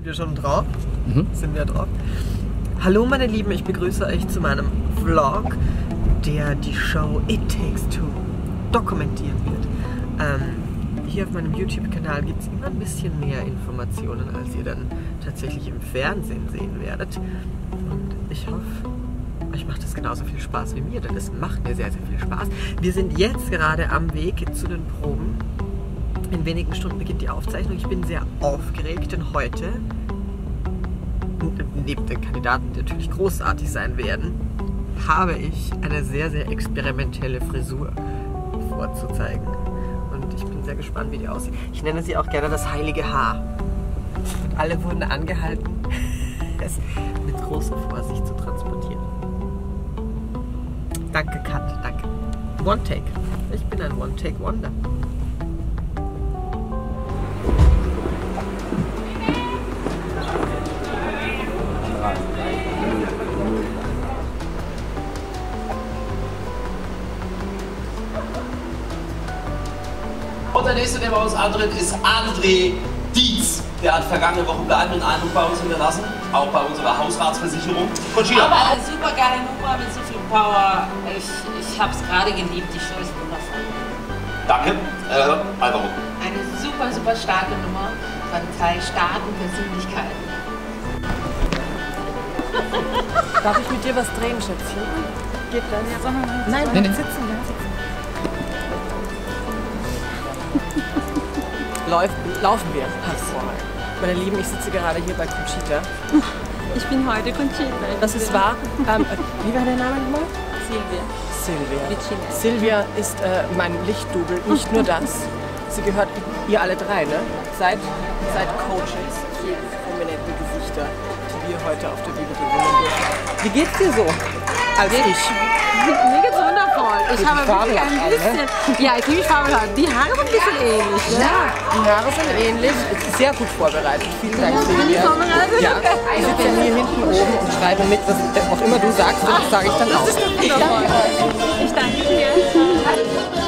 Sind wir schon drauf? Mhm. Sind wir drauf? Hallo meine Lieben, ich begrüße euch zu meinem Vlog, der die Show It Takes Two dokumentieren wird. Ähm, hier auf meinem YouTube-Kanal gibt es immer ein bisschen mehr Informationen, als ihr dann tatsächlich im Fernsehen sehen werdet. Und ich hoffe, euch macht es genauso viel Spaß wie mir, denn es macht mir sehr, sehr viel Spaß. Wir sind jetzt gerade am Weg zu den Proben. In wenigen Stunden beginnt die Aufzeichnung. Ich bin sehr aufgeregt, denn heute, neben den Kandidaten, die natürlich großartig sein werden, habe ich eine sehr, sehr experimentelle Frisur vorzuzeigen. Und ich bin sehr gespannt, wie die aussieht. Ich nenne sie auch gerne das heilige Haar. Und alle wurden angehalten, es mit großer Vorsicht zu transportieren. Danke, Kat, danke. One Take. Ich bin ein One Take Wonder. Der bei uns antritt, ist André Dietz. Der hat vergangene Woche bleibenden Eindruck bei uns hinterlassen, auch bei unserer Hausratsversicherung. Conchita. Aber eine super geile Nummer mit so viel Power. Ich, ich habe es gerade geliebt, die Show ist wundervoll. Danke. Äh, Alvaro. Eine super, super starke Nummer von zwei starken Persönlichkeiten. Darf ich mit dir was drehen, Schätzchen? Geht das? Ja, sollen wir mal Nein, nee. sitzen, Läuft, laufen wir. Hervorragend. Meine Lieben, ich sitze gerade hier bei Conchita. Ich bin heute Conchita. Das ist wahr. Ähm, äh, wie war der Name nochmal? Silvia. Silvia. Silvia ist äh, mein Lichtdubel. Nicht nur das. Sie gehört, ihr alle drei, ne? Seid, seid Coaches für die prominenten Gesichter, die wir heute auf der Bühne bewundern dürfen. Wie geht's dir so? Als ich. Mir. Ich Die habe wirklich ein alle. bisschen. Ja, ich liebe die Farbe. Die Haare sind ein bisschen ähnlich. Ne? Ja, die Haare sind ähnlich. Sehr gut vorbereitet. Vielen Dank, Ja, bin ich Silvia. vorbereitet? Ja, ich sitze ja hier hinten oben und schreibe mit, was auch immer du sagst, und das sage ich dann auch. Ich danke euch. Ich danke dir.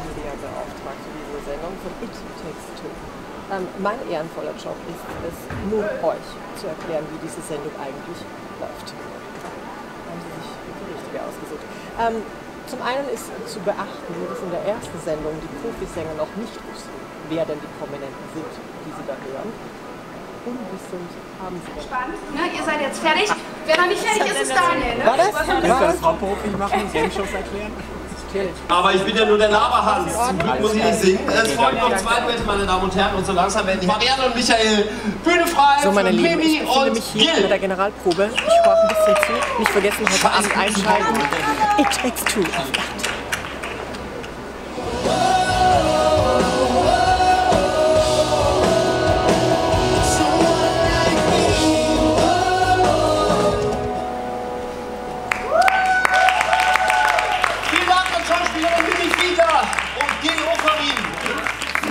Beauftragte diese Sendung von It Takes Two. Ähm, mein ehrenvoller Job ist es, nun euch zu erklären, wie diese Sendung eigentlich läuft. Haben Sie sich die richtige ausgesucht. Ähm, zum einen ist zu beachten, dass in der ersten Sendung die Profisänger noch nicht wussten, wer denn die Prominenten sind, die sie da hören. Unwissend haben sie dann. Na, ihr seid jetzt fertig. Wer noch nicht fertig ist, ist Daniel. Ne? War das? War das? Frau Profi machen, Game-Shows erklären? Aber ich bin ja nur der Laberhans. Zum Glück muss ich nicht singen. Es folgen noch zwei Duette, meine Damen und Herren. Und so langsam werden die Marianne und Michael Bühne frei So, meine Lieben, ich befinde und mich hier bei Gil. der Generalprobe. Ich horche ein bisschen zu. Nicht vergessen, heute Abend einschalten. It takes two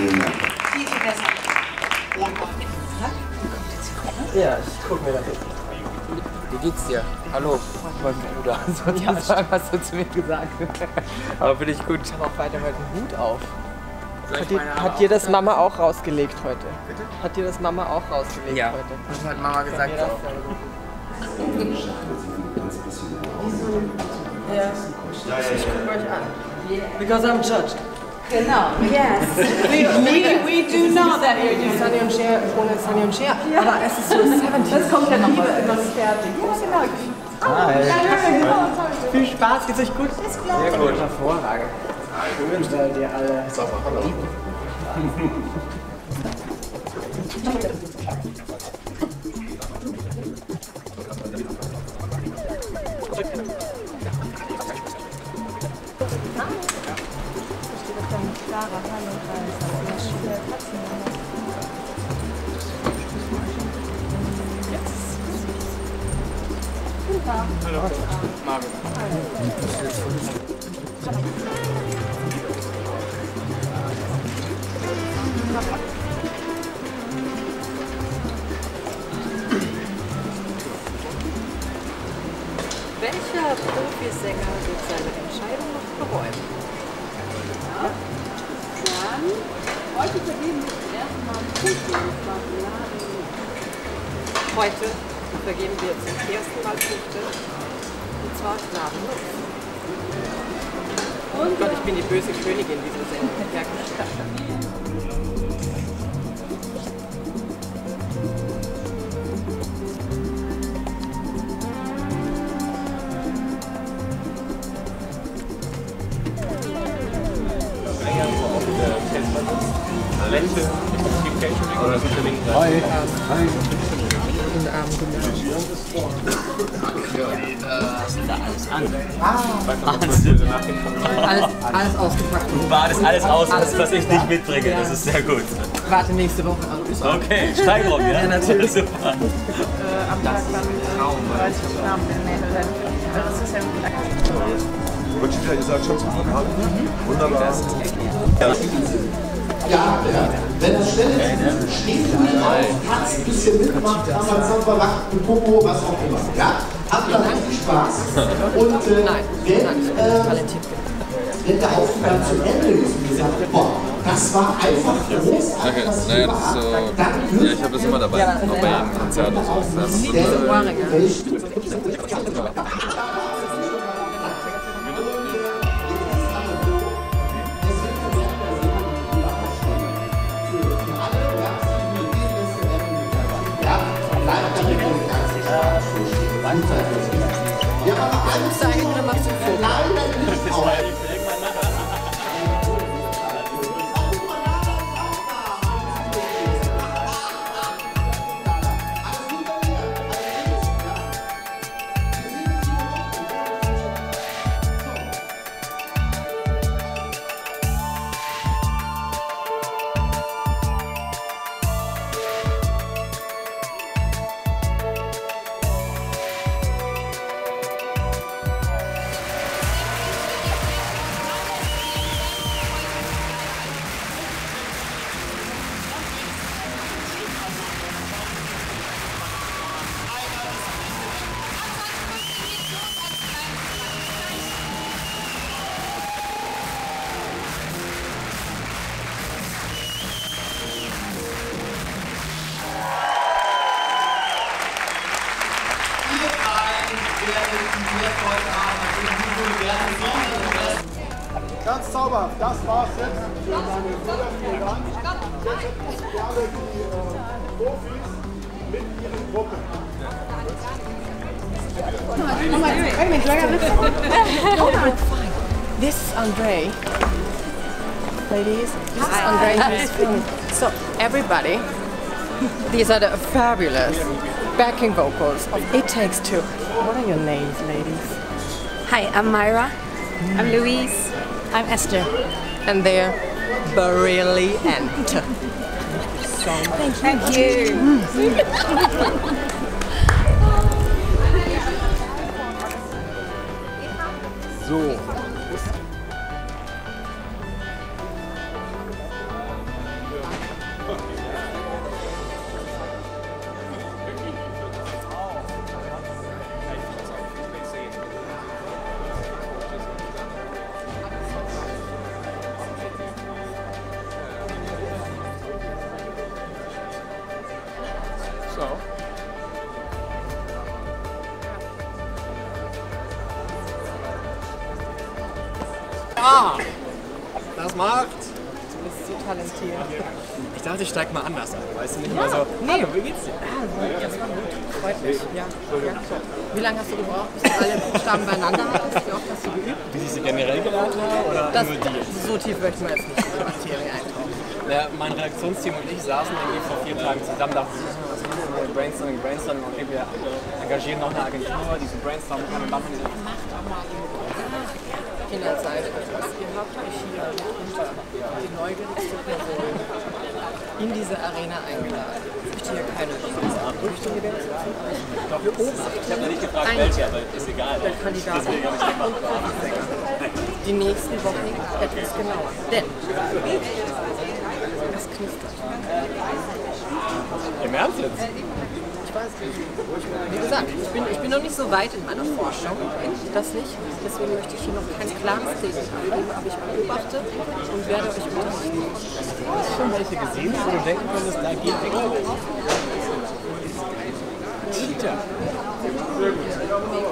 Viel, viel besser. Ja, ich guck mir das. Wie geht's dir? Hallo, mein Bruder. Sozusagen hast du zu mir gesagt. Aber finde ich gut. Ich habe auch weiter heute einen Hut auf. Hat hat dir das? Mama auch rausgelegt heute? Bitte? Hat dir das Mama auch rausgelegt Ja, heute? das hat Mama gesagt. Ja, So. Ja, ich guck euch an. Because I'm judged. Genau. Yes. We, we, we do know that you're doing Sunny und Cher ohne Sunny und Cher. Aber es ist so 70. Das kommt ja noch mal. etwas fertig. Ja, genau. Viel Spaß, geht's euch gut? Sehr gut. Hervorragend. Schön seid ihr alle. Hallo. Marvin. Welcher Profisänger wird seine Entscheidung noch bereuen? Ja? Dann, heute vergeben wir zum ersten Mal Punkte. Und zwar Laden. Heute vergeben wir zum ersten Mal Punkte. Und zwar gnadenlos. Und Gott, ich bin die böse Königin dieser Sendung. Ja, gut. Guten Abend, guten Abend. Alles, alles ausgepackt. War das alles aus, was, was ich nicht mitbringe. Das ist sehr gut. Warte nächste Woche an. Okay, Steigerung, ja? Ja, natürlich. Super. Am Tag dann äh, 30 Namen nennen. Das ist ja Conchita, ihr seid schon zum Flughafen? Wunderbar. Ja, wenn das schnell ist, steht gut auf, tanzt ein bisschen mitmacht, Amazon, Wacht, Popo, was auch immer. Ja? Habt dann richtig Spaß. Und äh, wenn, äh, wenn der Auftritt dann zu Ende ist und ihr sagt, boah, das war einfach großartig, was ihr naja, das ist so. dann Ja, ich habe das immer dabei. Auch bei jedem Konzert so. Das ist, äh, Welt Kommst du eigentlich Ganz zauberhaft, das war's jetzt. Vielen Dank. Jetzt die Profis mit ihren Gruppen. This is Andre. Ladies, this is Andre. So, everybody, these are the fabulous backing vocals of It Takes Two. What are your names, ladies? Hi, I'm Myra. I'm Louise. I'm Esther. And they're brilliant. Thank you. so. So. Ah, das macht. Du bist so talentiert. Ich dachte, ich steig mal anders ein. Weißt du nicht immer so. Nee. Hallo, wie geht's dir? Ah, so, das war gut. Freut mich. Ja. ja. Wie lange hast du gebraucht, bis du alle Buchstaben beieinander hattest? Wie oft hast du geübt? Wie ich sie generell gelernt habe oder Das, nur die? so tief möchten wir jetzt nicht in die Materie eintauchen. Ja, mein Redaktionsteam und ich saßen irgendwie vor vier Tagen zusammen, dachten, was machen wir? Brainstorming, Brainstorming. Okay, wir engagieren noch eine Agentur, die so brainstormen kann und machen diese. Kinderzeit. Ihr habt euch hier unter die neugierigste in diese Arena eingeladen. Ich möchte hier keine Doch, ich habe nicht gefragt, welche, aber ist egal. der Kandidat und. Profisänger. Die nächsten Wochen etwas genauer. Denn es knistert. Im Ernst jetzt? Ich Wie gesagt, ich bin, ich bin noch nicht so weit in meiner Forschung, das nicht. Deswegen möchte ich hier noch kein klares Statement abgeben, aber ich beobachte und werde euch unterrichten. Hast du schon welche gesehen, wo du denken könntest, da geht wirklich? Cheater.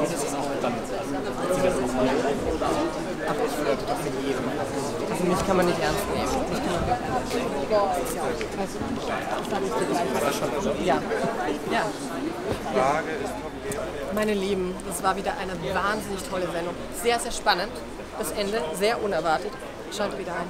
Das ist auch dann. Sie das auch mal. Jedem. Also mich kann man nicht ernst nehmen. Mich kann man nicht ernst nehmen. Ja, also. Ja. ja. Meine Lieben, das war wieder eine wahnsinnig tolle Sendung. Sehr, sehr spannend. Das Ende sehr unerwartet. Schaltet wieder ein.